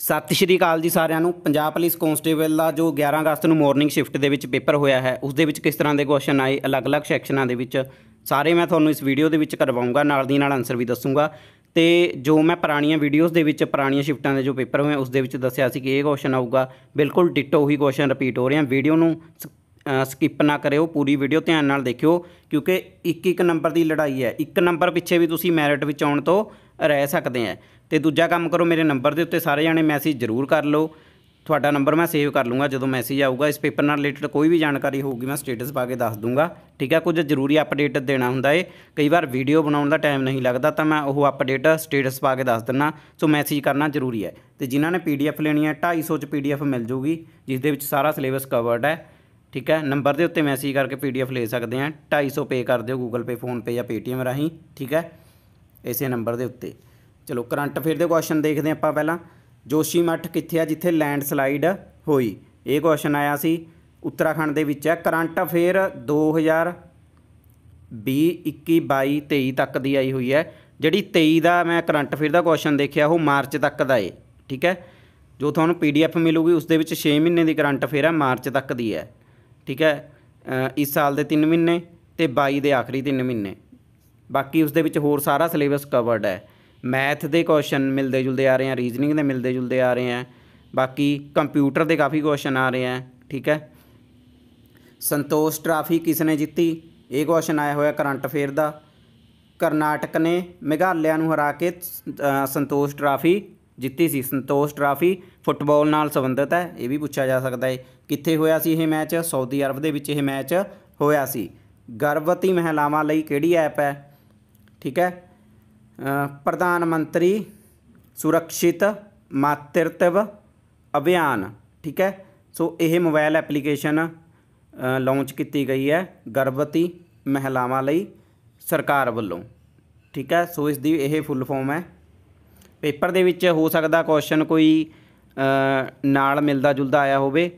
ਸਤਿ ਸ਼੍ਰੀ ਅਕਾਲ ਜੀ ਸਾਰਿਆਂ ਨੂੰ। ਪੰਜਾਬ ਪੁਲਿਸ ਕਨਸਟੇਬਲ ਦਾ ਜੋ 11 ਅਗਸਤ ਨੂੰ ਮਾਰਨਿੰਗ ਸ਼ਿਫਟ ਦੇ ਵਿੱਚ ਪੇਪਰ ਹੋਇਆ ਹੈ, ਉਸ ਦੇ ਵਿੱਚ ਕਿਸ ਤਰ੍ਹਾਂ ਦੇ ਕੁਐਸਚਨ ਆਏ, ਅਲੱਗ-ਅਲੱਗ ਸੈਕਸ਼ਨਾਂ ਦੇ ਵਿੱਚ। ਸਾਰੇ ਮੈਂ ਤੁਹਾਨੂੰ ਇਸ ਵੀਡੀਓ ਦੇ ਵਿੱਚ ਕਰਵਾਉਂਗਾ, ਨਾਲ ਦੀ ਨਾਲ ਆਨਸਰ ਵੀ ਦੱਸੂਗਾ। ਤੇ ਜੋ ਮੈਂ ਪੁਰਾਣੀਆਂ ਵੀਡੀਓਜ਼ ਦੇ ਵਿੱਚ, ਪੁਰਾਣੀਆਂ ਸ਼ਿਫਟਾਂ ਦੇ ਜੋ ਪੇਪਰ ਹੋਏ, ਉਸ ਦੇ ਵਿੱਚ ਦੱਸਿਆ ਸੀ ਕਿ ਇਹ ਕੁਐਸਚਨ ਆਊਗਾ। ਬਿਲਕੁਲ ਡਿਟੋ ਉਹੀ ਕੁਐਸਚਨ ਰਿਪੀਟ ਹੋ ਰਹੇ ਹਨ। ਵੀਡੀਓ ਨੂੰ ਸਕਿਪ ਨਾ ਕਰਿਓ, ਪੂਰੀ ਵੀਡੀਓ ਧਿਆਨ ਨਾਲ ਦੇਖਿਓ, ਕਿਉਂਕਿ ਇੱਕ ਇੱਕ ਨੰਬਰ ਦੀ ਲੜਾਈ ਹੈ। ਇੱਕ ਨੰਬਰ ਪਿੱਛੇ ਵੀ ਤੁਸੀਂ ਮੈਰਿਟ ਵਿੱਚ ਆਉਣ ਤੋਂ ਰਹਿ ਸਕਦੇ ਆ ਤੇ ਦੂਜਾ ਕੰਮ ਕਰੋ, ਮੇਰੇ ਨੰਬਰ ਦੇ ਉੱਤੇ ਸਾਰੇ ਜਾਣੇ ਮੈਸੇਜ ਜ਼ਰੂਰ ਕਰ ਲਓ। ਤੁਹਾਡਾ ਨੰਬਰ ਮੈਂ ਸੇਵ ਕਰ ਲੂੰਗਾ, ਜਦੋਂ ਮੈਸੇਜ ਆਊਗਾ। ਇਸ ਪੇਪਰ ਨਾਲ ਰਿਲੇਟਡ ਕੋਈ ਵੀ ਜਾਣਕਾਰੀ ਹੋਊਗੀ, ਮੈਂ ਸਟੇਟਸ ਪਾ ਕੇ ਦੱਸ ਦੂੰਗਾ। ਠੀਕ ਹੈ ਕੁਝ ਜ਼ਰੂਰੀ ਅਪਡੇਟ ਦੇਣਾ ਹੁੰਦਾ ਏ। ਕਈ ਵਾਰ ਵੀਡੀਓ ਬਣਾਉਣ ਦਾ ਟਾਈਮ ਨਹੀਂ ਲੱਗਦਾ, ਤਾਂ ਮੈਂ ਉਹ ਅਪਡੇਟ ਸਟੇਟਸ ਪਾ ਕੇ ਦੱਸ ਦਿੰਨਾ, ਸੋ ਮੈਸੇਜ ਕਰਨਾ ਜ਼ਰੂਰੀ ਹੈ। ਤੇ ਜਿਨ੍ਹਾਂ ਨੇ ਪੀਡੀਐਫ ਲੈਣੀ ਹੈ 250 ਚ ਪੀਡੀਐਫ ਮਿਲ ਜੂਗੀ, ਜਿਸ ਦੇ ਵਿੱਚ ਸਾਰਾ ਸਿਲੇਬਸ ਕਵਰਡ ਹੈ। ਠੀਕ ਹੈ, ਨੰਬਰ ਦੇ ਉੱਤੇ ਮੈਸੇਜ ਕਰਕੇ ਪੀਡੀਐਫ ਲੈ ਸਕਦੇ ਆ 250 ਪੇ ਕਰ ਦਿਓ ਗੂਗਲ ਪੇ ਫੋਨ ਪੇ ਜਾਂ ਪੇਟੀਐਮ ਰਾਹੀਂ। ਠੀਕ ਹੈ, ਇਸੇ ਨੰਬਰ ਦੇ ਉੱਤੇ। ਚਲੋ, ਕਰੰਟ ਅਫੇਅਰ ਦੇ ਕੁਐਸਚਨ ਦੇਖਦੇ ਆਪਾਂ ਪਹਿਲਾਂ। ਜੋਸ਼ੀ ਮੱਠ ਕਿੱਥੇ ਆ, ਜਿੱਥੇ ਲੈਂਡਸਲਾਈਡ ਹੋਈ? ਇਹ ਕੁਐਸਚਨ ਆਇਆ ਸੀ, ਉੱਤਰਾਖੰਡ ਦੇ ਵਿੱਚ ਹੈ। ਕਰੰਟ ਅਫੇਅਰ 2020 21 22 23 ਤੱਕ ਦੀ ਆਈ ਹੋਈ ਹੈ। ਜਿਹੜੀ 23 ਦਾ ਮੈਂ ਕਰੰਟ ਅਫੇਅਰ ਦਾ ਕੁਐਸਚਨ ਦੇਖਿਆ, ਉਹ ਮਾਰਚ ਤੱਕ ਦਾ ਏ, ਠੀਕ ਹੈ? ਜੋ ਤੁਹਾਨੂੰ ਪੀਡੀਐਫ ਮਿਲੂਗੀ, ਉਸ ਦੇ ਵਿੱਚ 6 ਮਹੀਨੇ ਦੀ ਕਰੰਟ ਅਫੇਅਰ ਹੈ, ਮਾਰਚ ਤੱਕ ਦੀ ਹੈ, ਠੀਕ ਹੈ? ਇਸ ਸਾਲ ਦੇ 3 ਮਹੀਨੇ ਤੇ 22 ਦੇ ਆਖਰੀ 3 ਮਹੀਨੇ। ਬਾਕੀ ਉਸ ਦੇ ਵਿੱਚ ਹੋਰ ਸਾਰਾ ਸਿਲੇਬਸ ਕਵਰਡ ਹੈ। ਮੈਥ ਦੇ ਕੁਐਸਚਨ ਮਿਲਦੇ ਜੁਲਦੇ ਆ ਰਹੇ ਆ ਰੀਜ਼ਨਿੰਗ ਦੇ ਮਿਲਦੇ ਜੁਲਦੇ ਆ ਰਹੇ ਆ, ਬਾਕੀ ਕੰਪਿਊਟਰ ਦੇ ਕਾਫੀ ਕੁਐਸਚਨ ਆ ਰਹੇ ਆ, ਠੀਕ ਹੈ? ਸੰਤੋਸ਼ ਟਰਾਫੀ ਕਿਸ ਨੇ ਜਿੱਤੀ? ਇਹ ਕੁਐਸਚਨ ਆਇਆ ਹੋਇਆ ਕਰੰਟ ਅਫੇਅਰ ਦਾ। ਕਰਨਾਟਕ ਨੇ ਮੇਘਾਲਿਆ ਨੂੰ ਹਰਾ ਕੇ ਸੰਤੋਸ਼ ਟਰਾਫੀ ਜਿੱਤੀ ਸੀ। ਸੰਤੋਸ਼ ਟਰਾਫੀ ਫੁੱਟਬਾਲ ਨਾਲ ਸੰਬੰਧਿਤ ਹੈ, ਇਹ ਵੀ ਪੁੱਛਿਆ ਜਾ ਸਕਦਾ ਹੈ। ਕਿੱਥੇ ਹੋਇਆ ਸੀ ਇਹ ਮੈਚ? ਸਾਊਦੀ ਅਰਬ ਦੇ ਵਿੱਚ ਇਹ ਮੈਚ ਹੋਇਆ ਸੀ। ਗਰਭਵਤੀ ਮਹਿਲਾਵਾਂ ਲਈ ਕਿਹੜੀ ਐਪ ਹੈ? ਠੀਕ ਹੈ? ਪ੍ਰਧਾਨ ਮੰਤਰੀ ਸੁਰੱਖਿਅਤ ਮਾਤਰਤਵ ਅਭਿਆਨ, ਠੀਕ ਹੈ? ਸੋ ਇਹ ਮੋਬਾਈਲ ਐਪਲੀਕੇਸ਼ਨ ਲਾਂਚ ਕੀਤੀ ਗਈ ਹੈ ਗਰਭਵਤੀ ਮਹਿਲਾਵਾਂ ਲਈ ਸਰਕਾਰ ਵੱਲੋਂ, ਠੀਕ ਹੈ? ਸੋ ਇਸ ਦੀ ਇਹ ਫੁੱਲ ਫਾਰਮ ਹੈ। ਪੇਪਰ ਦੇ ਵਿੱਚ ਹੋ ਸਕਦਾ ਕੁਐਸਚਨ ਕੋਈ ਨਾਲ ਮਿਲਦਾ ਜੁਲਦਾ ਆਇਆ ਹੋਵੇ।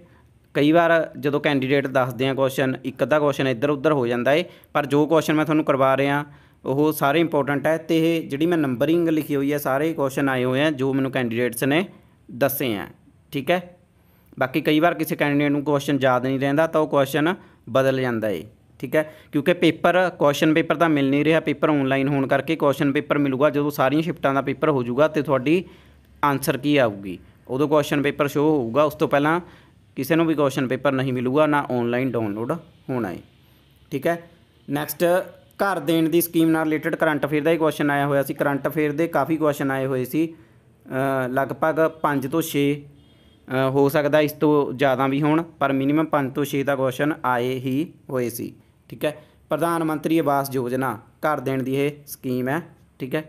ਕਈ ਵਾਰ ਜਦੋਂ ਕੈਂਡੀਡੇਟ ਦੱਸਦੇ ਆ ਕੁਐਸਚਨ, ਇੱਕ ਅੱਧਾ ਕੁਐਸਚਨ ਇੱਧਰ ਉੱਧਰ ਹੋ ਜਾਂਦਾ ਏ, ਪਰ ਜੋ ਕੁਐਸਚਨ ਮੈਂ ਤੁਹਾਨੂੰ ਕਰਵਾ ਰਿਹਾ ਉਹ ਸਾਰੇ ਇੰਪੋਰਟੈਂਟ ਹੈ ਤੇ ਇਹ ਜਿਹੜੀ ਮੈਂ ਨੰਬਰਿੰਗ ਲਿਖੀ ਹੋਈ ਹੈ, ਸਾਰੇ ਕੁਐਸਚਨ ਆਏ ਹੋਏ ਆ, ਜੋ ਮੈਨੂੰ ਕੈਂਡੀਡੇਟਸ ਨੇ ਦੱਸੇ ਆ, ਠੀਕ ਹੈ? ਬਾਕੀ ਕਈ ਵਾਰ ਕਿਸੇ ਕੈਂਡੀਡੇਟ ਨੂੰ ਕੁਐਸਚਨ ਯਾਦ ਨਹੀਂ ਰਹਿੰਦਾ ਤਾਂ ਉਹ ਕੁਐਸਚਨ ਬਦਲ ਜਾਂਦਾ ਏ, ਠੀਕ ਹੈ? ਕਿਉਂਕਿ ਪੇਪਰ ਕੁਐਸਚਨ ਪੇਪਰ ਤਾਂ ਮਿਲ ਨਹੀਂ ਰਿਹਾ, ਪੇਪਰ ਆਨਲਾਈਨ ਹੋਣ ਕਰਕੇ ਕੁਐਸਚਨ ਪੇਪਰ ਮਿਲੂਗਾ, ਜਦੋਂ ਸਾਰੀਆਂ ਸ਼ਿਫਟਾਂ ਦਾ ਪੇਪਰ ਹੋ ਜਾਊਗਾ ਤੇ ਤੁਹਾਡੀ ਆਨਸਰ ਕੀ ਆਊਗੀ? ਉਦੋਂ ਕੁਐਸਚਨ ਪੇਪਰ ਸ਼ੋ ਹੋਊਗਾ, ਉਸ ਤੋਂ ਪਹਿਲਾਂ ਕਿਸੇ ਨੂੰ ਵੀ ਕੁਐਸਚਨ ਪੇਪਰ ਨਹੀਂ ਮਿਲੂਗਾ, ਨਾ ਆਨਲਾਈਨ ਡਾਊਨਲੋਡ ਹੋਣਾ ਹੈ ਠੀਕ ਹੈ? ਨੈਕਸਟ ਘਰ ਦੇਣ ਦੀ ਸਕੀਮ ਨਾਲ ਰਿਲੇਟਡ ਕਰੰਟ ਅਫੇਅਰ ਦਾ ਹੀ ਕੁਐਸਚਨ ਆਇਆ ਹੋਇਆ ਸੀ। ਕਰੰਟ ਅਫੇਅਰ ਦੇ ਕਾਫੀ ਕੁਐਸਚਨ ਆਏ ਹੋਏ ਸੀ। ਲਗਭਗ 5 ਤੋਂ 6 ਹੋ ਸਕਦਾ ਇਸ ਤੋਂ ਜ਼ਿਆਦਾ ਵੀ ਹੋਣ, ਪਰ ਮਿਨੀਮਮ 5 ਤੋਂ 6 ਦਾ ਕੁਐਸਚਨ ਆਏ ਹੀ ਹੋਏ ਸੀ। ਠੀਕ ਹੈ? ਪ੍ਰਧਾਨ ਮੰਤਰੀ ਆਵਾਸ ਯੋਜਨਾ, ਘਰ ਦੇਣ ਦੀ ਇਹ ਸਕੀਮ ਹੈ। ਠੀਕ ਹੈ?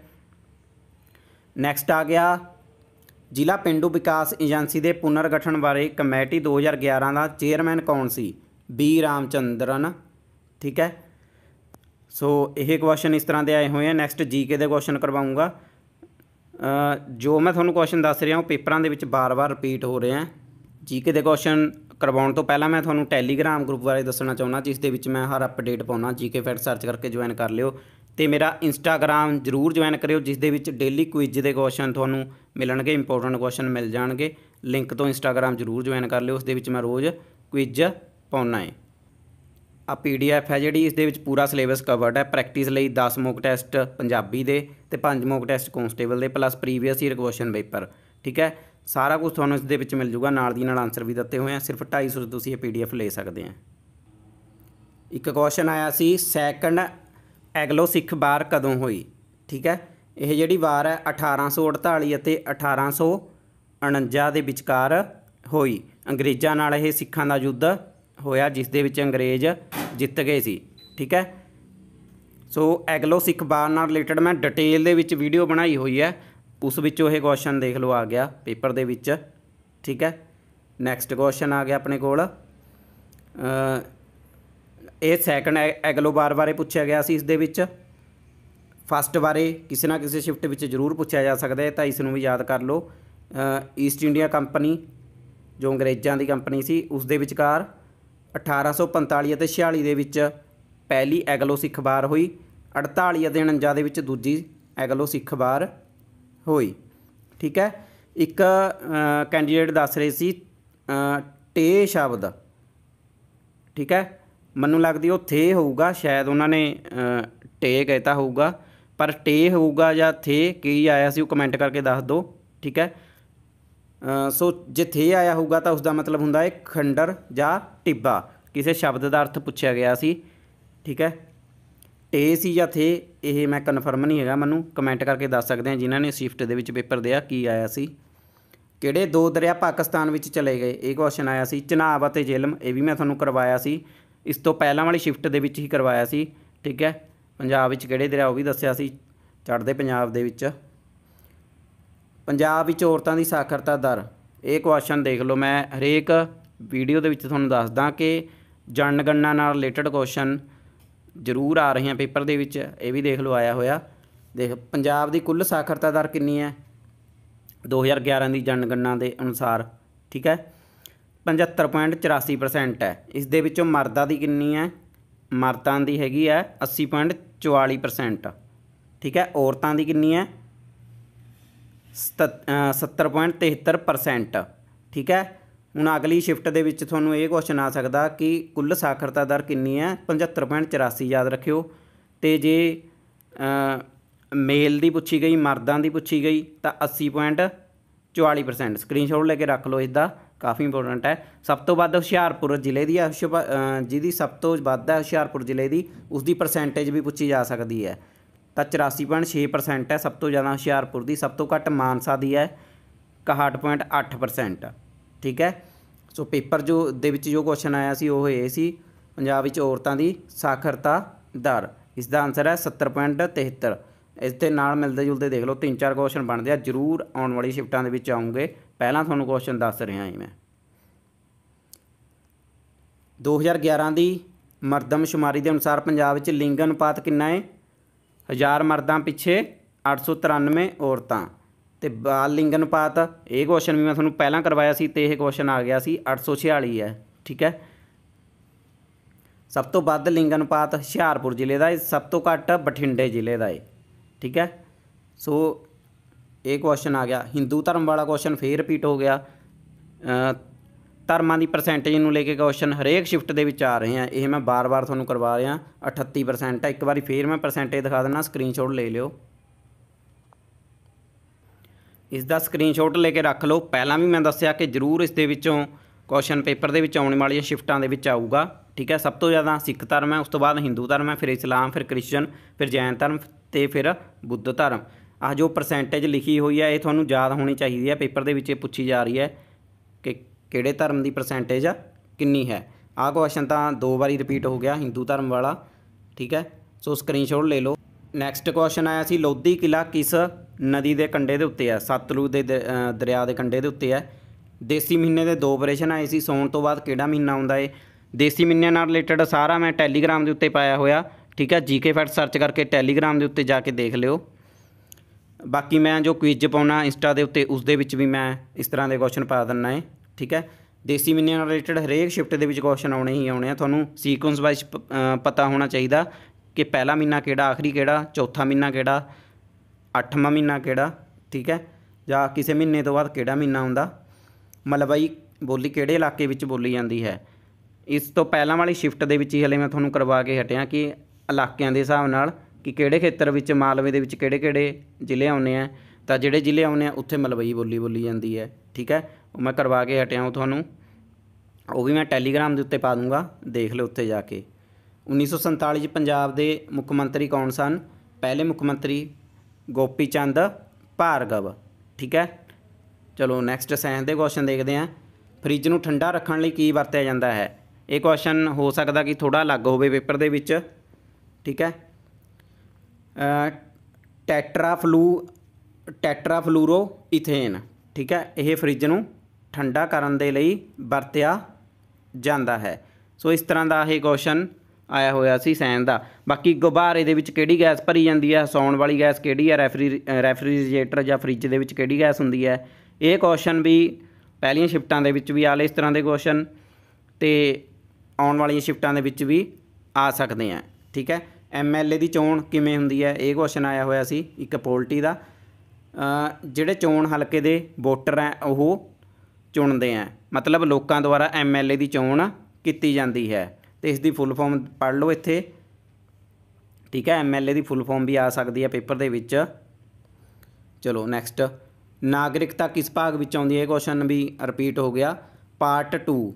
ਨੈਕਸਟ ਆ ਗਿਆ। ਜ਼ਿਲ੍ਹਾ ਪਿੰਡੂ ਵਿਕਾਸ ਏਜੰਸੀ ਦੇ ਪੁਨਰ ਗਠਨ ਬਾਰੇ ਕਮੇਟੀ 2011 ਦਾ ਚੇਅਰਮੈਨ ਕੌਣ ਸੀ? ਬੀ ਰਾਮਚੰਦਰਨ। ਠੀਕ ਹੈ? ਸੋ ਇਹ ਕੁਐਸਚਨ ਇਸ ਤਰ੍ਹਾਂ ਦੇ ਆਏ ਹੋਏ ਆ। ਨੈਕਸਟ ਜੀਕੇ ਦੇ ਕੁਐਸਚਨ ਕਰਵਾਉਂਗਾ। ਜੋ ਮੈਂ ਤੁਹਾਨੂੰ ਕੁਐਸਚਨ ਦੱਸ ਰਿਹਾ ਹਾਂ ਪੇਪਰਾਂ ਦੇ ਵਿੱਚ ਬਾਰ-ਬਾਰ ਰਿਪੀਟ ਹੋ ਰਹੇ ਆ ਜੀਕੇ ਦੇ ਕੁਐਸਚਨ ਕਰਵਾਉਣ ਤੋਂ ਪਹਿਲਾਂ ਮੈਂ ਤੁਹਾਨੂੰ ਟੈਲੀਗ੍ਰਾਮ ਗਰੁੱਪ ਬਾਰੇ ਦੱਸਣਾ ਚਾਹੁੰਦਾ, ਜਿਸ ਦੇ ਵਿੱਚ ਮੈਂ ਹਰ ਅਪਡੇਟ ਪਾਉਣਾ। ਜੀਕੇ ਫੈਕਟ ਸਰਚ ਕਰਕੇ ਜੁਆਇਨ ਕਰ ਲਿਓ। ਤੇ ਮੇਰਾ ਇੰਸਟਾਗ੍ਰam ਜਰੂਰ ਜੁਆਇਨ ਕਰਿਓ, ਜਿਸ ਦੇ ਵਿੱਚ ਡੇਲੀ ਕੁਇਜ਼ ਦੇ ਕੁਐਸਚਨ ਤੁਹਾਨੂੰ ਮਿਲਣਗੇ ਇੰਪੋਰਟੈਂਟ ਕੁਐਸਚਨ ਮਿਲ ਜਾਣਗੇ। ਲਿੰਕ ਤੋਂ ਇੰਸਟਾਗ੍ਰam ਜਰੂਰ ਜੁਆਇਨ ਕਰ ਲਿਓ, ਉਸ ਦੇ ਵਿੱਚ ਮੈਂ ਰੋਜ਼ ਕੁਇਜ਼ ਪਾਉਣਾ ਹੈ। ਆ ਪੀਡੀਐਫ ਹੈ ਜਿਹੜੀ ਇਸ ਦੇ ਵਿੱਚ ਪੂਰਾ ਸਿਲੇਬਸ ਕਵਰਡ ਹੈ। ਪ੍ਰੈਕਟਿਸ ਲਈ 10 ਮੌਕ ਟੈਸਟ ਪੰਜਾਬੀ ਦੇ ਤੇ 5 ਮੌਕ ਟੈਸਟ ਕਨਸਟੇਬਲ ਦੇ plus previous year question paper ਠੀਕ ਹੈ? ਸਾਰਾ ਕੁਝ ਤੁਹਾਨੂੰ ਇਸ ਦੇ ਵਿੱਚ ਮਿਲ ਜੂਗਾ। ਨਾਲ ਦੀ ਨਾਲ ਆਨਸਰ ਵੀ ਦਿੱਤੇ ਹੋਏ ਆ। ਸਿਰਫ 250 ਤੁਸੀਂ ਇਹ ਪੀਡੀਐਫ ਲੈ ਸਕਦੇ ਆ। ਇੱਕ ਕੁਐਸਚਨ ਆਇਆ ਸੀ ਸੈਕੰਡ ਐਗਲੋ ਸਿੱਖ ਵਾਰ ਕਦੋਂ ਹੋਈ? ਠੀਕ ਹੈ? ਇਹ ਜਿਹੜੀ ਵਾਰ ਹੈ 1848 ਅਤੇ 1849 ਦੇ ਵਿਚਕਾਰ ਹੋਈ। ਅੰਗਰੇਜ਼ਾਂ ਨਾਲ ਇਹ ਸਿੱਖਾਂ ਦਾ ਯੁੱਧ ਹੋਇਆ ਜਿਸ ਦੇ ਵਿੱਚ ਅੰਗਰੇਜ਼ ਜਿੱਤ ਗਏ ਸੀ, ਠੀਕ ਹੈ? ਸੋ ਐਗਲੋ ਸਿੱਖ ਬਾਰ ਨਾਲ ਰਿਲੇਟਡ ਮੈਂ ਡਿਟੇਲ ਦੇ ਵਿੱਚ ਵੀਡੀਓ ਬਣਾਈ ਹੋਈ ਹੈ। ਉਸ ਵਿੱਚੋਂ ਇਹ ਕੁਐਸਚਨ ਦੇਖ ਲਓ, ਆ ਗਿਆ ਪੇਪਰ ਦੇ ਵਿੱਚ, ਠੀਕ ਹੈ? ਨੈਕਸਟ ਕੁਐਸਚਨ ਆ ਗਿਆ ਆਪਣੇ ਕੋਲ। ਇਹ ਸੈਕੰਡ ਐਗਲੋ ਬਾਰ ਬਾਰੇ ਪੁੱਛਿਆ ਗਿਆ ਸੀ ਇਸ ਦੇ ਵਿੱਚ। ਫਸਟ ਬਾਰੇ ਕਿਸੇ ਨਾ ਕਿਸੇ ਸ਼ਿਫਟ ਵਿੱਚ ਜ਼ਰੂਰ ਪੁੱਛਿਆ ਜਾ ਸਕਦਾ ਹੈ, ਤਾਂ ਇਸ ਨੂੰ ਵੀ ਯਾਦ ਕਰ ਲਓ। ਈਸਟ ਇੰਡੀਆ ਕੰਪਨੀ ਜੋ ਅੰਗਰੇਜ਼ਾਂ ਦੀ ਕੰਪਨੀ ਸੀ, ਉਸ ਦੇ ਵਿਚਕਾਰ 1845 ਅਤੇ 46 ਦੇ ਵਿੱਚ ਪਹਿਲੀ ਐਗਲੋ ਸਿੱਖ ਵਾਰ ਹੋਈ। 48 ਅਤੇ 49 ਦੇ ਵਿੱਚ ਦੂਜੀ ਐਗਲੋ ਸਿੱਖ ਵਾਰ ਹੋਈ। ਠੀਕ ਹੈ? ਇੱਕ ਕੈਂਡੀਡੇਟ ਦੱਸ ਰਹੇ ਸੀ ਟੇ ਸ਼ਬਦ। ਠੀਕ ਹੈ? ਮੈਨੂੰ ਲੱਗਦੀ ਉਹ ਥੇ ਹੋਊਗਾ, ਸ਼ਾਇਦ ਉਹਨਾਂ ਨੇ ਟੇ ਕਹਿਤਾ ਹੋਊਗਾ। ਪਰ ਟੇ ਹੋਊਗਾ ਜਾਂ ਥੇ ਕੀ ਆਇਆ ਸੀ ਉਹ ਕਮੈਂਟ ਕਰਕੇ ਦੱਸ ਦਿਓ। ਠੀਕ ਹੈ? ਸੋ ਜੇ ਥੇ ਆਇਆ ਹੋਊਗਾ ਤਾਂ ਉਸ ਦਾ ਮਤਲਬ ਹੁੰਦਾ ਹੈ ਖੰਡਰ ਜਾਂ ਟਿੱਬਾ। ਕਿਸੇ ਸ਼ਬਦ ਦਾ ਅਰਥ ਪੁੱਛਿਆ ਗਿਆ ਸੀ, ਠੀਕ ਹੈ? ਟੇ ਸੀ ਜਾਂ ਥੇ ਇਹ ਮੈਂ ਕਨਫਰਮ ਨਹੀਂ ਹੈਗਾ, ਮੈਨੂੰ ਕਮੈਂਟ ਕਰਕੇ ਦੱਸ ਸਕਦੇ ਆ ਜਿਨ੍ਹਾਂ ਨੇ ਸ਼ਿਫਟ ਦੇ ਵਿੱਚ ਪੇਪਰ ਦਿਆ ਕੀ ਆਇਆ ਸੀ। ਕਿਹੜੇ ਦੋ ਦਰਿਆ ਪਾਕਿਸਤਾਨ ਵਿੱਚ ਚਲੇ ਗਏ? ਇਹ ਕੁਐਸਚਨ ਆਇਆ ਸੀ, ਚਨਾਬ ਅਤੇ ਜੇਲਮ, ਇਹ ਵੀ ਮੈਂ ਤੁਹਾਨੂੰ ਕਰਵਾਇਆ ਸੀ। ਇਸ ਤੋਂ ਪਹਿਲਾਂ ਵਾਲੀ ਸ਼ਿਫਟ ਦੇ ਵਿੱਚ ਹੀ ਕਰਵਾਇਆ ਸੀ, ਠੀਕ ਹੈ? ਪੰਜਾਬ ਵਿੱਚ ਕਿਹੜੇ ਦਰਿਆ ਉਹ ਵੀ ਦੱਸਿਆ ਸੀ, ਚੜ੍ਹਦੇ ਪੰਜਾਬ ਦੇ ਵਿੱਚ। ਪੰਜਾਬ ਵਿੱਚ ਔਰਤਾਂ ਦੀ ਸਾਖਰਤਾ ਦਰ, ਇਹ ਕੁਐਸਚਨ ਦੇਖ ਲਓ ਮੈਂ। ਹਰੇਕ ਵੀਡੀਓ ਦੇ ਵਿੱਚ ਤੁਹਾਨੂੰ ਦੱਸਦਾ ਕਿ ਜਨਗਣਨਾ ਨਾਲ ਰਿਲੇਟਡ ਕੁਐਸਚਨ ਜ਼ਰੂਰ ਆ ਰਹੇ ਆ ਪੇਪਰ ਦੇ ਵਿੱਚ, ਇਹ ਵੀ ਦੇਖ ਲਓ ਆਇਆ ਹੋਇਆ। ਦੇਖ, ਪੰਜਾਬ ਦੀ ਕੁੱਲ ਸਾਖਰਤਾ ਦਰ ਕਿੰਨੀ ਹੈ? 2011 ਦੀ ਜਨਗਣਨਾ ਦੇ ਅਨੁਸਾਰ, ਠੀਕ ਹੈ? 75.84% ਹੈ। ਇਸ ਦੇ ਵਿੱਚੋਂ ਮਰਦਾਂ ਦੀ ਕਿੰਨੀ ਹੈ? ਮਰਦਾਂ ਦੀ ਹੈਗੀ ਹੈ 80.44% ਠੀਕ ਹੈ? ਔਰਤਾਂ ਦੀ ਕਿੰਨੀ ਹੈ? 70.73% ਠੀਕ ਹੈ? ਹੁਣ ਅਗਲੀ ਸ਼ਿਫਟ ਦੇ ਵਿੱਚ ਤੁਹਾਨੂੰ ਇਹ ਕੁਐਸਚਨ ਆ ਸਕਦਾ ਕਿ ਕੁੱਲ ਸਾਖਰਤਾ ਦਰ ਕਿੰਨੀ ਹੈ? 75.84 ਯਾਦ ਰੱਖਿਓ। ਤੇ ਜੇ ਮੇਲ ਦੀ ਪੁੱਛੀ ਗਈ, ਮਰਦਾਂ ਦੀ ਪੁੱਛੀ ਗਈ, ਤਾਂ 80.44% ਸਕਰੀਨਸ਼ਾਟ ਲੈ ਕੇ ਰੱਖ ਲਓ ਇਸਦਾ। ਕਾਫੀ ਇੰਪੋਰਟੈਂਟ ਹੈ। ਸਭ ਤੋਂ ਵੱਧ ਹੁਸ਼ਿਆਰਪੁਰ ਜ਼ਿਲ੍ਹੇ ਦੀ ਹੈ ਜਿਹਦੀ ਸਭ ਤੋਂ ਵੱਧ ਹੈ ਹੁਸ਼ਿਆਰਪੁਰ ਜ਼ਿਲ੍ਹੇ ਦੀ ਉਸ ਦੀ ਪਰਸੈਂਟੇਜ ਵੀ ਪੁੱਛੀ ਜਾ ਸਕਦੀ ਹੈ। ਤਾਂ 84.6% ਹੈ। ਸਭ ਤੋਂ ਜ਼ਿਆਦਾ ਹੁਸ਼ਿਆਰਪੁਰ ਦੀ ਸਭ ਤੋਂ ਘੱਟ ਮਾਨਸਾ ਦੀ ਹੈ। 61.8% ਠੀਕ ਹੈ। ਸੋ ਪੇਪਰ ਜੋ ਦੇ ਵਿੱਚ ਜੋ ਕੁਐਸਚਨ ਆਇਆ ਸੀ, ਉਹ ਇਹ ਸੀ, ਪੰਜਾਬ ਵਿੱਚ ਔਰਤਾਂ ਦੀ ਸਾਖਰਤਾ ਦਰ। ਇਸ ਦਾ ਆਨਸਰ ਹੈ 70.73 ਇਸ ਦੇ ਨਾਲ ਮਿਲਦੇ ਜੁਲਦੇ ਦੇਖ ਲਓ, ਤਿੰਨ ਚਾਰ ਕੁਐਸਚਨ ਬਣਦੇ ਆ। ਜਰੂਰ ਆਉਣ ਵਾਲੀ ਸ਼ਿਫਟਾਂ ਦੇ ਵਿੱਚ ਆਉਂਗੇ। ਪਹਿਲਾਂ ਤੁਹਾਨੂੰ ਕੁਐਸਚਨ ਦੱਸ ਰਿਹਾ ਹਾਂ ਮੈਂ। 2011 ਦੀ ਮਰਦਮਸ਼ੁਮਾਰੀ ਦੇ ਅਨੁਸਾਰ ਪੰਜਾਬ ਵਿੱਚ ਲਿੰਗ ਅਨੁਪਾਤ ਕਿੰਨਾ ਹੈ? ਹਜ਼ਾਰ ਮਰਦਾਂ ਪਿੱਛੇ 893 ਔਰਤਾਂ। ਤੇ ਬਾਲ ਲਿੰਗ ਅਨੁਪਾਤ ਇਹ ਕੁਐਸਚਨ ਵੀ ਮੈਂ ਤੁਹਾਨੂੰ ਪਹਿਲਾਂ ਕਰਵਾਇਆ ਸੀ ਤੇ ਇਹ ਕੁਐਸਚਨ ਆ ਗਿਆ ਸੀ 846 ਹੈ, ਠੀਕ ਹੈ? ਸਭ ਤੋਂ ਵੱਧ ਲਿੰਗ ਅਨੁਪਾਤ ਹੁਸ਼ਿਆਰਪੁਰ ਜ਼ਿਲ੍ਹੇ ਦਾ ਹੈ, ਸਭ ਤੋਂ ਘੱਟ ਬਠਿੰਡੇ ਜ਼ਿਲ੍ਹੇ ਦਾ ਹੈ, ਠੀਕ ਹੈ? ਸੋ ਇਹ ਕੁਐਸਚਨ ਆ ਗਿਆ। ਹਿੰਦੂ ਧਰਮ ਵਾਲਾ ਕੁਐਸਚਨ ਫੇਰ ਰਿਪੀਟ ਹੋ ਗਿਆ। ਧਰਮਾਂ ਦੀ ਪਰਸੈਂਟੇਜ ਨੂੰ ਲੈ ਕੇ ਕੁਐਸਚਨ ਹਰੇਕ ਸ਼ਿਫਟ ਦੇ ਵਿੱਚ ਆ ਰਹੇ ਆ। ਇਹ ਮੈਂ ਬਾਰ-ਬਾਰ ਤੁਹਾਨੂੰ ਕਰਵਾ ਰਿਹਾ। 38% ਹੈ ਇੱਕ ਵਾਰੀ ਫੇਰ ਮੈਂ ਪਰਸੈਂਟੇਜ ਦਿਖਾ ਦਿੰਦਾ ਸਕਰੀਨਸ਼ਾਟ ਲੈ ਲਿਓ। ਇਸ ਦਾ ਸਕਰੀਨਸ਼ਾਟ ਲੈ ਕੇ ਰੱਖ ਲਓ। ਪਹਿਲਾਂ ਵੀ ਮੈਂ ਦੱਸਿਆ ਕਿ ਜ਼ਰੂਰ ਇਸ ਦੇ ਵਿੱਚੋਂ ਕੁਐਸਚਨ ਪੇਪਰ ਦੇ ਵਿੱਚ ਆਉਣ ਵਾਲੀਆਂ ਸ਼ਿਫਟਾਂ ਦੇ ਵਿੱਚ ਆਊਗਾ। ਠੀਕ ਹੈ? ਸਭ ਤੋਂ ਜ਼ਿਆਦਾ ਸਿੱਖ ਧਰਮ ਹੈ। ਉਸ ਤੋਂ ਬਾਅਦ ਹਿੰਦੂ ਧਰਮ ਹੈ, ਫਿਰ ਇਸਲਾਮ ਫਿਰ ਕ੍ਰਿਸਚਨ ਫਿਰ ਜੈਨ ਧਰਮ ਤੇ ਫਿਰ ਬੁੱਧ ਧਰਮ। ਆਹ ਜੋ ਪਰਸੈਂਟੇਜ ਲਿਖੀ ਹੋਈ ਹੈ, ਇਹ ਤੁਹਾਨੂੰ ਯਾਦ ਹੋਣੀ ਚਾਹੀਦੀ ਹੈ। ਪੇਪਰ ਦੇ ਵਿੱਚ ਇਹ ਪੁੱਛੀ ਜਾ ਰਹੀ ਹੈ ਕਿ ਕਿਹੜੇ ਧਰਮ ਦੀ ਪਰਸੈਂਟੇਜ ਕਿੰਨੀ ਹੈ? ਆਹ ਕੁਐਸਚਨ ਤਾਂ ਦੋ ਵਾਰੀ ਰਿਪੀਟ ਹੋ ਗਿਆ, ਹਿੰਦੂ ਧਰਮ ਵਾਲਾ, ਠੀਕ ਹੈ? ਸੋ ਸਕਰੀਨਸ਼ਾਟ ਲੈ ਲਓ। ਨੈਕਸਟ ਕੁਐਸਚਨ ਆਇਆ ਸੀ, ਲੋਧੀ ਕਿਲਾ ਕਿਸ ਨਦੀ ਦੇ ਕੰਢੇ ਦੇ ਉੱਤੇ ਹੈ ਸਤਲੁਜ ਦੇ ਦ- ਦਰਿਆ ਦੇ ਕੰਢੇ ਦੇ ਉੱਤੇ ਹੈ ਦੇਸੀ ਮਹੀਨੇ ਦੇ ਦੋ ਆਪਰੇਸ਼ਨ ਆਏ ਸੀ, ਸੌਣ ਤੋਂ ਬਾਅਦ ਕਿਹੜਾ ਮਹੀਨਾ ਆਉਂਦਾ ਏ? ਦੇਸੀ ਮਹੀਨਿਆਂ ਨਾਲ ਰਿਲੇਟਡ ਸਾਰਾ ਮੈਂ ਟੈਲੀਗ੍ਰਾਮ ਦੇ ਉੱਤੇ ਪਾਇਆ ਹੋਇਆ, ਠੀਕ ਹੈ? ਜੀਕੇ ਫੈਕਟ ਸਰਚ ਕਰਕੇ ਟੈਲੀਗ੍ਰਾਮ ਦੇ ਉੱਤੇ ਜਾ ਕੇ ਦੇਖ ਲਿਓ। ਬਾਕੀ ਮੈਂ ਜੋ ਕੁਇਜ਼ ਪਾਉਣਾ ਇੰਸਟਾ ਦੇ ਉੱਤੇ ਉਸ ਦੇ ਵਿੱਚ ਵੀ ਮੈਂ ਇਸ ਤਰ੍ਹਾਂ ਦੇ ਕੁਐਸਚਨ ਪਾ ਦਿੰਨਾ ਏ। ਠੀਕ ਹੈ? ਦੇਸੀ ਮਹੀਨਿਆਂ ਨਾਲ ਰਿਲੇਟਡ ਹਰੇਕ ਸ਼ਿਫਟ ਦੇ ਵਿੱਚ ਕੁਐਸਚਨ ਆਉਣੇ ਹੀ ਆਉਣੇ ਆ। ਤੁਹਾਨੂੰ ਸੀਕੁਐਂਸ ਵਾਈਜ਼ ਪਤਾ ਹੋਣਾ ਚਾਹੀਦਾ ਕਿ ਪਹਿਲਾ ਮਹੀਨਾ ਕਿਹੜਾ, ਆਖਰੀ ਕਿਹੜਾ, ਚੌਥਾ ਮਹੀਨਾ ਕਿਹੜਾ, ਅੱਠਵਾਂ ਮਹੀਨਾ ਕਿਹੜਾ, ਠੀਕ ਹੈ? ਜਾਂ ਕਿਸੇ ਮਹੀਨੇ ਤੋਂ ਬਾਅਦ ਕਿਹੜਾ ਮਹੀਨਾ ਆਉਂਦਾ ਮਲਵਈ ਬੋਲੀ ਕਿਹੜੇ ਇਲਾਕੇ ਵਿੱਚ ਬੋਲੀ ਜਾਂਦੀ ਹੈ? ਇਸ ਤੋਂ ਪਹਿਲਾਂ ਵਾਲੀ ਸ਼ਿਫਟ ਦੇ ਵਿੱਚ ਹੀ ਹਲੇ ਮੈਂ ਤੁਹਾਨੂੰ ਕਰਵਾ ਕੇ ਹਟਿਆ ਕਿ ਇਲਾਕਿਆਂ ਦੇ ਹਿਸਾਬ ਨਾਲ ਕਿ ਕਿਹੜੇ ਖੇਤਰ ਵਿੱਚ, ਮਾਲਵੇ ਦੇ ਵਿੱਚ ਕਿਹੜੇ-ਕਿਹੜੇ ਜ਼ਿਲ੍ਹੇ ਆਉਂਦੇ ਆ। ਤਾਂ ਜਿਹੜੇ ਜ਼ਿਲ੍ਹੇ ਆਉਂਦੇ ਆ, ਉੱਥੇ ਮਲਵਈ ਬੋਲੀ ਬੋਲੀ ਜਾਂਦੀ ਹੈ, ਠੀਕ ਹੈ? ਮੈਂ ਕਰਵਾ ਕੇ ਹਟਿਆ ਉਹ ਤੁਹਾਨੂੰ। ਉਹ ਵੀ ਮੈਂ ਟੈਲੀਗ੍ਰਾਮ ਦੇ ਉੱਤੇ ਪਾ ਦੂੰਗਾ, ਦੇਖ ਲਿਓ ਉੱਥੇ ਜਾ ਕੇ। 1947 ਚ ਪੰਜਾਬ ਦੇ ਮੁੱਖ ਮੰਤਰੀ ਕੌਣ ਸਨ? ਪਹਿਲੇ ਮੁੱਖ ਮੰਤਰੀ ਗੋਪੀ ਚੰਦ ਭਾਰਗਵ, ਠੀਕ ਹੈ? ਚਲੋ ਨੈਕਸਟ ਸਾਇੰਸ ਦੇ ਕੁਐਸਚਨ ਦੇਖਦੇ ਹਾਂ। ਫ੍ਰਿਜ ਨੂੰ ਠੰਡਾ ਰੱਖਣ ਲਈ ਕੀ ਵਰਤਿਆ ਜਾਂਦਾ ਹੈ? ਇਹ ਕੁਐਸਚਨ ਹੋ ਸਕਦਾ ਕਿ ਥੋੜਾ ਅਲੱਗ ਹੋਵੇ ਪੇਪਰ ਦੇ ਵਿੱਚ, ਠੀਕ ਹੈ? ਟੈਟਰਾਫਲੂ, ਟੈਟਰਾਫਲੂਰੋ ਇਥੇਨ, ਠੀਕ ਹੈ? ਇਹ ਫ੍ਰਿਜ ਨੂੰ ਠੰਡਾ ਕਰਨ ਦੇ ਲਈ ਵਰਤਿਆ ਜਾਂਦਾ ਹੈ। ਸੋ ਇਸ ਤਰ੍ਹਾਂ ਦਾ ਇਹ ਕੁਐਸਚਨ ਆਇਆ ਹੋਇਆ ਸੀ ਸੈਨ ਦਾ। ਬਾਕੀ ਗੁਬਾਰੇ ਦੇ ਵਿੱਚ ਕਿਹੜੀ ਗੈਸ ਭਰੀ ਜਾਂਦੀ ਹੈ? ਸੌਣ ਵਾਲੀ ਗੈਸ ਕਿਹੜੀ ਹੈ? ਰੈਫਰੀ, ਰੈਫਰੀਜਰੇਟਰ ਜਾਂ ਫ੍ਰਿਜ ਦੇ ਵਿੱਚ ਕਿਹੜੀ ਗੈਸ ਹੁੰਦੀ ਹੈ? ਇਹ ਕੁਐਸਚਨ ਵੀ ਪਹਿਲੀਆਂ ਸ਼ਿਫਟਾਂ ਦੇ ਵਿੱਚ ਵੀ ਆਲੇ ਇਸ ਤਰ੍ਹਾਂ ਦੇ ਕੁਐਸਚਨ ਤੇ ਆਉਣ ਵਾਲੀਆਂ ਸ਼ਿਫਟਾਂ ਦੇ ਵਿੱਚ ਵੀ ਆ ਸਕਦੇ ਆ। ਠੀਕ ਹੈ? ਐਮਐਲਏ ਦੀ ਚੋਣ ਕਿਵੇਂ ਹੁੰਦੀ ਹੈ? ਇਹ ਕੁਐਸਚਨ ਆਇਆ ਹੋਇਆ ਸੀ ਇੱਕ ਪੋਲਟੀ ਦਾ। ਜਿਹੜੇ ਚੋਣ ਹਲਕੇ ਦੇ ਵੋਟਰ ਹੈ, ਉਹ ਚੁਣਦੇ ਆ। ਮਤਲਬ ਲੋਕਾਂ ਦੁਆਰਾ ਐਮਐਲਏ ਦੀ ਚੋਣ ਕੀਤੀ ਜਾਂਦੀ ਹੈ। ਤੇ ਇਸ ਦੀ ਫੁੱਲ ਫਾਰਮ ਪੜ੍ਹ ਲਓ ਇੱਥੇ। ਠੀਕ ਹੈ ਐਮਐਲਏ ਦੀ ਫੁੱਲ ਫਾਰਮ ਵੀ ਆ ਸਕਦੀ ਹੈ ਪੇਪਰ ਦੇ ਵਿੱਚ। ਚਲੋ ਨੈਕਸਟ ਨਾਗਰਿਕਤਾ ਕਿਸ ਭਾਗ ਵਿੱਚ ਆਉਂਦੀ ਹੈ? ਇਹ ਕੁਐਸਚਨ ਵੀ ਰਿਪੀਟ ਹੋ ਗਿਆ। ਪਾਰਟ 2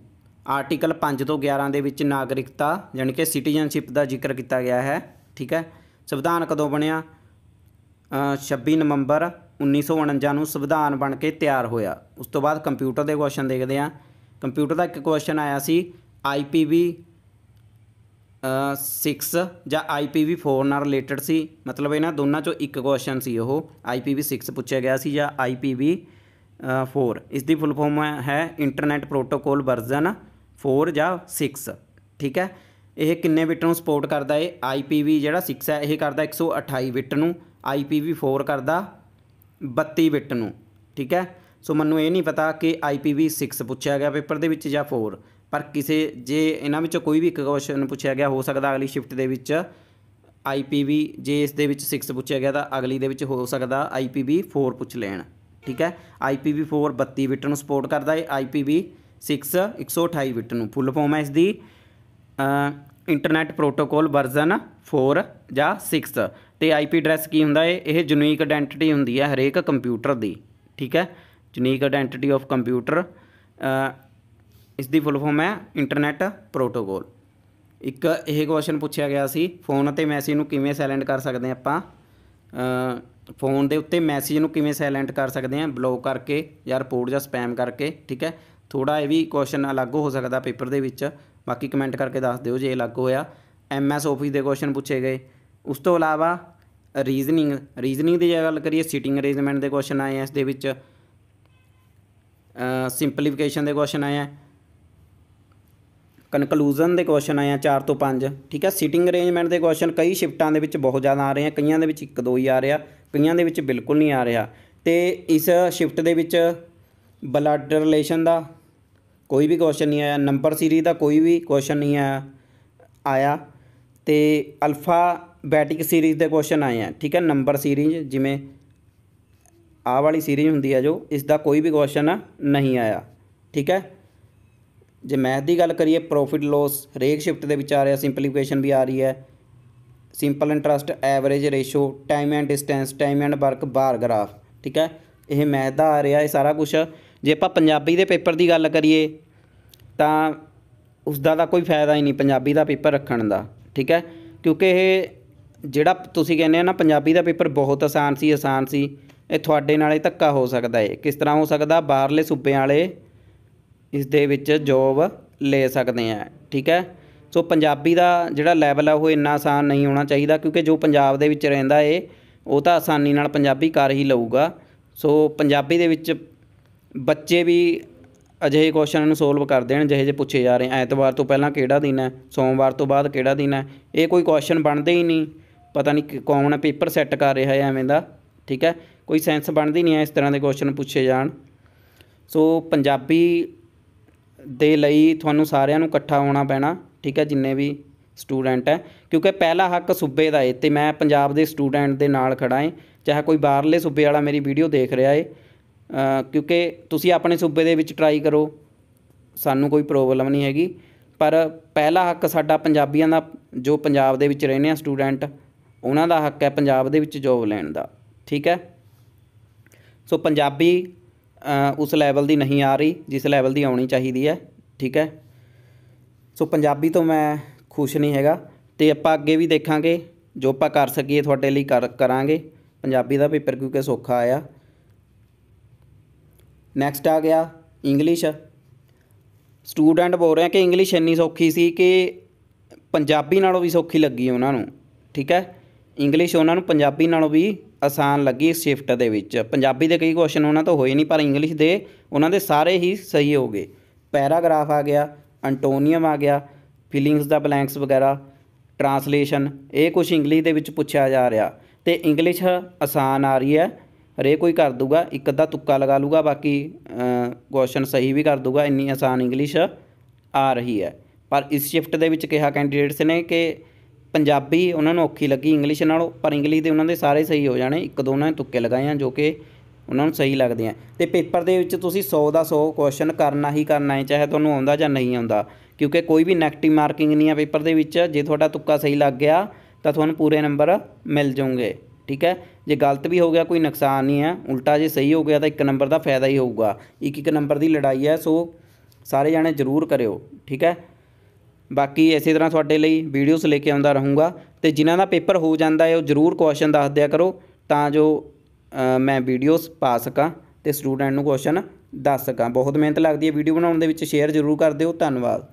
ਆਰਟੀਕਲ 5 ਤੋਂ 11 ਦੇ ਵਿੱਚ ਨਾਗਰਿਕਤਾ ਯਾਨੀ ਕਿ ਸਿਟੀਜ਼ਨਸ਼ਿਪ ਦਾ ਜ਼ਿਕਰ ਕੀਤਾ ਗਿਆ ਹੈ। ਠੀਕ ਹੈ ਸੰਵਿਧਾਨ ਕਦੋਂ ਬਣਿਆ? ਅ, 26 ਨਵੰਬਰ 1949 ਨੂੰ ਸੰਵਿਧਾਨ ਬਣ ਕੇ ਤਿਆਰ ਹੋਇਆ। ਉਸ ਤੋਂ ਬਾਅਦ ਕੰਪਿਊਟਰ ਦੇ ਕੁਐਸਚਨ ਦੇਖਦੇ ਹਾਂ। ਕੰਪਿਊਟਰ ਦਾ ਇੱਕ ਕੁਐਸਚਨ ਆਇਆ ਸੀ ਆਈਪੀਵੀ 6 ਜਾਂ IPv4 ਨਾਲ ਰਿਲੇਟਡ ਸੀ। ਮਤਲਬ ਇਹਨਾਂ ਦੋਨਾਂ ਚੋਂ ਇੱਕ ਕੁਐਸਚਨ ਸੀ ਉਹ। IPv6 ਪੁੱਛਿਆ ਗਿਆ ਸੀ ਜਾਂ IPv4 ਇਸ ਦੀ ਫੁੱਲ ਫਾਰਮ ਹੈ ਇੰਟਰਨੈਟ ਪ੍ਰੋਟੋਕੋਲ ਵਰਜ਼ਨ 4 ਜਾਂ 6 ਠੀਕ ਹੈ? ਇਹ ਕਿੰਨੇ ਬਿਟ ਨੂੰ ਸਪੋਰਟ ਕਰਦਾ ਹੈ? IPv ਜਿਹੜਾ 6 ਹੈ, ਇਹ ਕਰਦਾ 128 ਬਿਟ ਨੂੰ। IPv4 ਕਰਦਾ 32 ਬਿਟ ਨੂੰ, ਠੀਕ ਹੈ? ਸੋ ਮੈਨੂੰ ਇਹ ਨਹੀਂ ਪਤਾ ਕਿ IPv6 ਪੁੱਛਿਆ ਗਿਆ ਪੇਪਰ ਦੇ ਵਿੱਚ ਜਾਂ 4 ਪਰ ਕਿਸੇ, ਜੇ ਇਹਨਾਂ ਵਿੱਚੋਂ ਕੋਈ ਵੀ ਇੱਕ ਕੁਐਸਚਨ ਪੁੱਛਿਆ ਗਿਆ, ਹੋ ਸਕਦਾ ਅਗਲੀ ਸ਼ਿਫਟ ਦੇ ਵਿੱਚ IPv ਜੇ ਇਸ ਦੇ ਵਿੱਚ 6 ਪੁੱਛਿਆ ਗਿਆ ਤਾਂ ਅਗਲੀ ਦੇ ਵਿੱਚ ਹੋ ਸਕਦਾ IPv4 ਪੁੱਛ ਲੈਣ, ਠੀਕ ਹੈ? IPv4 32 ਬਿਟ ਨੂੰ ਸਪੋਰਟ ਕਰਦਾ ਹੈ IPv6 128 ਬਿਟ ਨੂੰ ਫੁੱਲ ਫਾਰਮ ਹੈ ਇਸ ਦੀ ਇੰਟਰਨੈਟ ਪ੍ਰੋਟੋਕੋਲ ਵਰਜ਼ਨ 4 ਜਾਂ 6 ਤੇ ਆਈਪੀ ਐਡਰੈਸ ਕੀ ਹੁੰਦਾ ਏ? ਇਹ ਯੂਨੀਕ ਆਇਡੈਂਟੀਟੀ ਹੁੰਦੀ ਹੈ ਹਰੇਕ ਕੰਪਿਊਟਰ ਦੀ, ਠੀਕ ਹੈ? ਯੂਨੀਕ ਆਇਡੈਂਟੀਟੀ ਆਫ ਕੰਪਿਊਟਰ ਇਸ ਦੀ ਫੁੱਲ ਫਾਰਮ ਹੈ ਇੰਟਰਨੈਟ ਪ੍ਰੋਟੋਕੋਲ ਇੱਕ ਇਹ ਕੁਐਸਚਨ ਪੁੱਛਿਆ ਗਿਆ ਸੀ ਫੋਨ ਅਤੇ ਮੈਸੇਜ ਨੂੰ ਕਿਵੇਂ ਸਾਇਲੈਂਟ ਕਰ ਸਕਦੇ ਹਾਂ ਆਪਾਂ ਫੋਨ ਦੇ ਉੱਤੇ ਮੈਸੇਜ ਨੂੰ ਕਿਵੇਂ ਸਾਇਲੈਂਟ ਕਰ ਸਕਦੇ ਹਾਂ? ਬਲੌਕ ਕਰਕੇ ਜਾਂ ਰਿਪੋਰਟ ਜਾਂ ਸਪੈਮ ਕਰਕੇ, ਠੀਕ ਹੈ? ਥੋੜਾ ਇਹ ਵੀ ਕੁਐਸਚਨ ਅਲੱਗ ਹੋ ਸਕਦਾ ਪੇਪਰ ਦੇ ਵਿੱਚ, ਬਾਕੀ ਕਮੈਂਟ ਕਰਕੇ ਦੱਸ ਦਿਓ ਜੇ ਅਲੱਗ ਹੋਇਆ। ਐਮਐਸ ਆਫਿਸ ਦੇ ਕੁਐਸਚਨ ਪੁੱਛੇ ਗਏ। ਉਸ ਤੋਂ ਇਲਾਵਾ ਰੀਜ਼ਨਿੰਗ ਰੀਜ਼ਨਿੰਗ ਦੀ ਜੇ ਗੱਲ ਕਰੀਏ ਸੀਟਿੰਗ ਅਰੇਂਜਮੈਂਟ ਦੇ ਕੁਐਸਚਨ ਆਏ ਆ, ਇਸ ਦੇ ਵਿੱਚ ਸਿੰਪਲੀਫਿਕੇਸ਼ਨ ਦੇ ਕੁਐਸਚਨ ਆਏ ਆ ਕਨਕਲੂਜਨ ਦੇ ਕੁਐਸਚਨ ਆਏ ਆ 4 ਤੋਂ 5 ਠੀਕ ਹੈ ਸੀਟਿੰਗ ਅਰੇਂਜਮੈਂਟ ਦੇ ਕੁਐਸਚਨ ਕਈ ਸ਼ਿਫਟਾਂ ਦੇ ਵਿੱਚ ਬਹੁਤ ਜ਼ਿਆਦਾ ਆ ਰਹੇ ਆ, ਕਈਆਂ ਦੇ ਵਿੱਚ ਇੱਕ ਦੋ ਹੀ ਆ ਰਿਹਾ, ਕਈਆਂ ਦੇ ਵਿੱਚ ਬਿਲਕੁਲ ਨਹੀਂ ਆ ਰਿਹਾ। ਤੇ ਇਸ ਸ਼ਿਫਟ ਦੇ ਵਿੱਚ ਬਲੱਡ ਰਿਲੇਸ਼ਨ ਦਾ ਕੋਈ ਵੀ ਕੁਐਸਚਨ ਨਹੀਂ ਆਇਆ ਨੰਬਰ ਸੀਰੀਜ਼ ਦਾ ਕੋਈ ਵੀ ਕੁਐਸਚਨ ਨਹੀਂ ਆਇਆ ਆਇਆ। ਤੇ ਅਲਫਾਬੈਟਿਕ ਸੀਰੀਜ਼ ਦੇ ਕੁਐਸਚਨ ਆਏ ਆ, ਠੀਕ ਹੈ ਨੰਬਰ ਸੀਰੀਜ਼ ਜਿਵੇਂ ਆਹ ਵਾਲੀ ਸੀਰੀਜ਼ ਹੁੰਦੀ ਹੈ ਜੋ ਇਸ ਦਾ ਕੋਈ ਵੀ ਕੁਐਸਚਨ ਨਹੀਂ ਆਇਆ, ਠੀਕ ਹੈ। ਜੇ ਮੈਥ ਦੀ ਗੱਲ ਕਰੀਏ ਪ੍ਰੋਫਿਟ ਲੋਸ ਹਰੇਕ ਸ਼ਿਫਟ ਦੇ ਵਿੱਚ ਆ ਰਿਹਾ ਸਿੰਪਲੀਫਿਕੇਸ਼ਨ ਵੀ ਆ ਰਹੀ ਹੈ। Simple interest average ratio time and distance time and work bar graph ਠੀਕ ਹੈ। ਇਹ ਮੈਥ ਦਾ ਆ ਰਿਹਾ, ਇਹ ਸਾਰਾ ਕੁਝ ਜੇ ਆਪਾਂ ਪੰਜਾਬੀ ਦੇ ਪੇਪਰ ਦੀ ਗੱਲ ਕਰੀਏ, ਤਾਂ ਉਸ ਦਾ ਤਾਂ ਕੋਈ ਫਾਇਦਾ ਹੀ ਨਹੀਂ, ਪੰਜਾਬੀ ਦਾ ਪੇਪਰ ਰੱਖਣ ਦਾ, ਠੀਕ ਹੈ। ਕਿਉਂਕਿ ਇਹ ਜਿਹੜਾ ਤੁਸੀਂ ਕਹਿੰਦੇ ਆ ਨਾ, ਪੰਜਾਬੀ ਦਾ ਪੇਪਰ ਬਹੁਤ ਆਸਾਨ ਸੀ ਆਸਾਨ ਸੀ। ਇਹ ਤੁਹਾਡੇ ਨਾਲ ਹੀ ਧੱਕਾ ਹੋ ਸਕਦਾ ਏ। ਕਿਸ ਤਰ੍ਹਾਂ ਹੋ ਸਕਦਾ? ਬਾਹਰਲੇ ਸੂਬਿਆਂ ਵਾਲੇ ਇਸ ਦੇ ਵਿੱਚ ਜੋਬ ਲੈ ਸਕਦੇ ਆ, ਠੀਕ ਹੈ? ਸੋ ਪੰਜਾਬੀ ਦਾ ਜਿਹੜਾ ਲੈਵਲ ਆ, ਉਹ ਇੰਨਾ ਆਸਾਨ ਨਹੀਂ ਹੋਣਾ ਚਾਹੀਦਾ, ਕਿਉਂਕਿ ਜੋ ਪੰਜਾਬ ਦੇ ਵਿੱਚ ਰਹਿੰਦਾ ਏ, ਉਹ ਤਾਂ ਆਸਾਨੀ ਨਾਲ ਪੰਜਾਬੀ ਕਰ ਹੀ ਲਊਗਾ। ਸੋ ਪੰਜਾਬੀ ਦੇ ਵਿੱਚ ਬੱਚੇ ਵੀ ਅਜਿਹੇ ਕੁਐਸਚਨ ਨੂੰ ਸੋਲਵ ਕਰਦੇ ਹਨ ਜਿਹੇ ਜੇ ਪੁੱਛੇ ਜਾ ਰਹੇ ਐਤਵਾਰ ਤੋਂ ਪਹਿਲਾਂ ਕਿਹੜਾ ਦਿਨ ਹੈ? ਸੋਮਵਾਰ ਤੋਂ ਬਾਅਦ ਕਿਹੜਾ ਦਿਨ ਹੈ? ਇਹ ਕੋਈ ਕੁਐਸਚਨ ਬਣਦੇ ਹੀ ਨਹੀਂ। ਪਤਾ ਨਹੀਂ ਕਿ ਕੌਣ ਪੇਪਰ ਸੈੱਟ ਕਰ ਰਿਹਾ ਹੈ ਐਵੇਂ ਦਾ, ਠੀਕ ਹੈ? ਕੋਈ ਸੈਂਸ ਬਣਦੀ ਨਹੀਂ ਹੈ ਇਸ ਤਰ੍ਹਾਂ ਦੇ ਕੁਐਸਚਨ ਪੁੱਛੇ ਜਾਣ। ਸੋ ਪੰਜਾਬੀ ਦੇ ਲਈ ਤੁਹਾਨੂੰ ਸਾਰਿਆਂ ਨੂੰ ਇਕੱਠਾ ਹੋਣਾ ਪੈਣਾ, ਠੀਕ ਹੈ? ਜਿੰਨੇ ਵੀ ਸਟੂਡੈਂਟ ਹੈ, ਕਿਉਂਕਿ ਪਹਿਲਾ ਹੱਕ ਸੂਬੇ ਦਾ ਏ, ਤੇ ਮੈਂ ਪੰਜਾਬ ਦੇ ਸਟੂਡੈਂਟ ਦੇ ਨਾਲ ਖੜਾ ਏ, ਚਾਹੇ ਕੋਈ ਬਾਹਰਲੇ ਸੂਬੇ ਵਾਲਾ ਮੇਰੀ ਵੀਡੀਓ ਦੇਖ ਰਿਹਾ ਏ। ਕਿਉਂਕਿ ਤੁਸੀਂ ਆਪਣੇ ਸੂਬੇ ਦੇ ਵਿੱਚ ਟਰਾਈ ਕਰੋ, ਸਾਨੂੰ ਕੋਈ ਪ੍ਰੋਬਲਮ ਨਹੀਂ ਹੈਗੀ। ਪਰ ਪਹਿਲਾ ਹੱਕ ਸਾਡਾ ਪੰਜਾਬੀਆਂ ਦਾ, ਜੋ ਪੰਜਾਬ ਦੇ ਵਿੱਚ ਰਹਿੰਦੇ ਆ ਸਟੂਡੈਂਟ ਉਹਨਾਂ ਦਾ ਹੱਕ ਹੈ ਪੰਜਾਬ ਦੇ ਵਿੱਚ ਜੋਬ ਲੈਣ ਦਾ, ਠੀਕ ਹੈ? ਸੋ ਪੰਜਾਬੀ ਉਸ ਲੈਵਲ ਦੀ ਨਹੀਂ ਆ ਰਹੀ, ਜਿਸ ਲੈਵਲ ਦੀ ਆਉਣੀ ਚਾਹੀਦੀ ਹੈ, ਠੀਕ ਹੈ? ਸੋ ਪੰਜਾਬੀ ਤੋਂ ਮੈਂ ਖੁਸ਼ ਨਹੀਂ ਹੈਗਾ ਤੇ ਆਪਾਂ ਅੱਗੇ ਵੀ ਦੇਖਾਂਗੇ, ਜੋ ਆਪਾਂ ਕਰ ਸਕੀਏ ਤੁਹਾਡੇ ਲਈ ਕਰ, ਕਰਾਂਗੇ, ਪੰਜਾਬੀ ਦਾ ਪੇਪਰ ਕਿਉਂਕਿ ਸੌਖਾ ਆਇਆ। ਨੈਕਸਟ ਆ ਗਿਆ ਇੰਗਲਿਸ਼ ਸਟੂਡੈਂਟ ਬੋਲ ਰਹੇ ਆ ਕਿ ਇੰਗਲਿਸ਼ ਇੰਨੀ ਸੌਖੀ ਸੀ ਕਿ ਪੰਜਾਬੀ ਨਾਲੋਂ ਵੀ ਸੌਖੀ ਲੱਗੀ ਉਹਨਾਂ ਨੂੰ, ਠੀਕ ਹੈ? ਇੰਗਲਿਸ਼ ਉਹਨਾਂ ਨੂੰ ਪੰਜਾਬੀ ਨਾਲੋਂ ਵੀ ਆਸਾਨ ਲੱਗੀ ਇਸ ਸ਼ਿਫਟ ਦੇ ਵਿੱਚ। ਪੰਜਾਬੀ ਦੇ ਕਈ ਕੁਐਸਚਨ ਉਹਨਾਂ ਤੋਂ ਹੋਏ ਨਹੀਂ, ਪਰ ਇੰਗਲਿਸ਼ ਦੇ ਉਹਨਾਂ ਦੇ ਸਾਰੇ ਹੀ ਸਹੀ ਹੋ ਗਏ। ਪੈਰਾਗ੍ਰਾਫ ਆ ਗਿਆ ਅੰਟੋਨੀਅਮ ਆ ਗਿਆ ਫੀਲਿੰਗਸ ਦਾ ਬਲੈਂਕਸ ਵਗੈਰਾ ਟਰਾਂਸਲੇਸ਼ਨ ਇਹ ਕੁਝ ਇੰਗਲਿਸ਼ ਦੇ ਵਿੱਚ ਪੁੱਛਿਆ ਜਾ ਰਿਹਾ। ਤੇ ਇੰਗਲਿਸ਼ ਆਸਾਨ ਆ ਰਹੀ ਹੈ, ਹਰੇਕ ਕੋਈ ਕਰ ਦੂਗਾ ਇੱਕ ਅੱਧਾ ਤੁੱਕਾ ਲਗਾ ਲੂਗਾ ਬਾਕੀ ਕੁਐਸਚਨ ਸਹੀ ਵੀ ਕਰ ਦੂਗਾ ਇੰਨੀ ਆਸਾਨ ਇੰਗਲਿਸ਼ ਆ ਰਹੀ ਹੈ। ਪਰ ਇਸ ਸ਼ਿਫਟ ਦੇ ਵਿੱਚ ਕਿਹਾ ਕੈਂਡੀਡੇਟਸ ਨੇ ਕਿ ਪੰਜਾਬੀ ਉਹਨਾਂ ਨੂੰ ਔਖੀ ਲੱਗੀ ਇੰਗਲਿਸ਼ ਨਾਲੋਂ, ਪਰ ਇੰਗਲਿਸ਼ ਦੇ ਉਹਨਾਂ ਦੇ ਸਾਰੇ ਸਹੀ ਹੋ ਜਾਣੇ, ਇੱਕ ਦੋ ਉਹਨਾਂ ਨੇ ਤੁੱਕੇ ਲਗਾਏ ਆ ਜੋ ਕਿ ਉਹਨਾਂ ਨੂੰ ਸਹੀ ਲੱਗਦੇ ਆ। ਤੇ ਪੇਪਰ ਦੇ ਵਿੱਚ ਤੁਸੀਂ 100 ਦਾ 100 ਕੁਐਸਚਨ ਕਰਨਾ ਹੀ ਕਰਨਾ ਹੈ, ਚਾਹੇ ਤੁਹਾਨੂੰ ਆਉਂਦਾ ਜਾਂ ਨਹੀਂ ਆਉਂਦਾ। ਕਿਉਂਕਿ ਕੋਈ ਵੀ ਨੈਗੇਟਿਵ ਮਾਰਕਿੰਗ ਨਹੀਂ ਆ ਪੇਪਰ ਦੇ ਵਿੱਚ, ਜੇ ਤੁਹਾਡਾ ਤੁੱਕਾ ਸਹੀ ਲੱਗ ਗਿਆ, ਤਾਂ ਤੁਹਾਨੂੰ ਪੂਰੇ ਨੰਬਰ ਮਿਲ ਜਾਣਗੇ ਠੀਕ ਹੈ? ਜੇ ਗਲਤ ਵੀ ਹੋ ਗਿਆ, ਕੋਈ ਨੁਕਸਾਨ ਨਹੀਂ ਹੈ। ਉਲਟਾ ਜੇ ਸਹੀ ਹੋ ਗਿਆ, ਤਾਂ ਇੱਕ ਨੰਬਰ ਦਾ ਫਾਇਦਾ ਹੀ ਹੋਊਗਾ। ਇੱਕ ਇੱਕ ਨੰਬਰ ਦੀ ਲੜਾਈ ਹੈ, ਸੋ ਸਾਰੇ ਜਾਣੇ ਜ਼ਰੂਰ ਕਰਿਓ, ਠੀਕ ਹੈ? ਬਾਕੀ ਇਸੇ ਤਰ੍ਹਾਂ ਤੁਹਾਡੇ ਲਈ ਵੀਡੀਓਜ਼ ਲੈ ਕੇ ਆਉਂਦਾ ਰਹੂੰਗਾ ਤੇ ਜਿਨ੍ਹਾਂ ਦਾ ਪੇਪਰ ਹੋ ਜਾਂਦਾ ਹੈ ਉਹ ਜ਼ਰੂਰ ਕੁਐਸਚਨ ਦੱਸ ਦਿਆ ਕਰੋ ਤਾਂ ਜੋ ਮੈਂ ਵੀਡੀਓਜ਼ ਪਾ ਸਕਾਂ ਤੇ ਸਟੂਡੈਂਟ ਨੂੰ ਕੁਐਸਚਨ ਦੱਸ ਸਕਾਂ। ਬਹੁਤ ਮਿਹਨਤ ਲੱਗਦੀ ਹੈ ਵੀਡੀਓ ਬਣਾਉਣ ਦੇ ਵਿੱਚ। ਸ਼ੇਅਰ ਜ਼ਰੂਰ ਕਰ ਦਿਓ। ਧੰਨਵਾਦ।